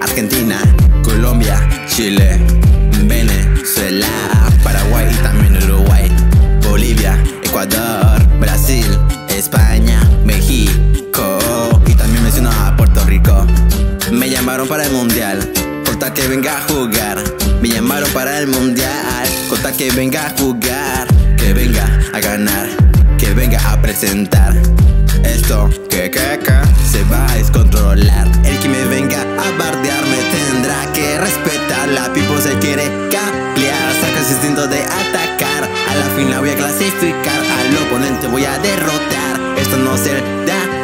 Argentina, Colombia, Chile, Venezuela, Paraguay y también Uruguay, Bolivia, Ecuador, Brasil, España, México y también menciono a Puerto Rico. Me llamaron para el mundial, por tal que venga a jugar. Me llamaron para el mundial, con tal que venga a jugar, que venga a ganar, que venga a presentar. voy a clasificar al oponente, voy a derrotar. Esto no será